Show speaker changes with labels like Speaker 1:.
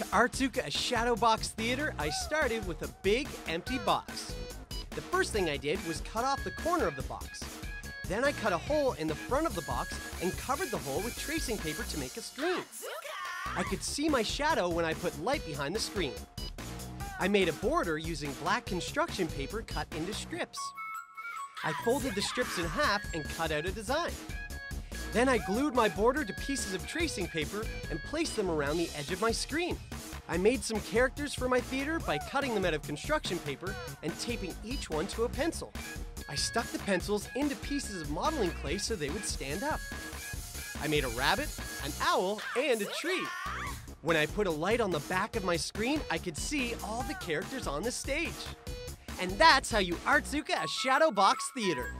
Speaker 1: To Artsuka, a shadow box theater, I started with a big empty box. The first thing I did was cut off the corner of the box. Then I cut a hole in the front of the box and covered the hole with tracing paper to make a screen. I could see my shadow when I put light behind the screen. I made a border using black construction paper cut into strips. I folded the strips in half and cut out a design. Then I glued my border to pieces of tracing paper and placed them around the edge of my screen. I made some characters for my theater by cutting them out of construction paper and taping each one to a pencil. I stuck the pencils into pieces of modeling clay so they would stand up. I made a rabbit, an owl, and a tree. When I put a light on the back of my screen, I could see all the characters on the stage. And that's how you Artsuka a shadow box theater.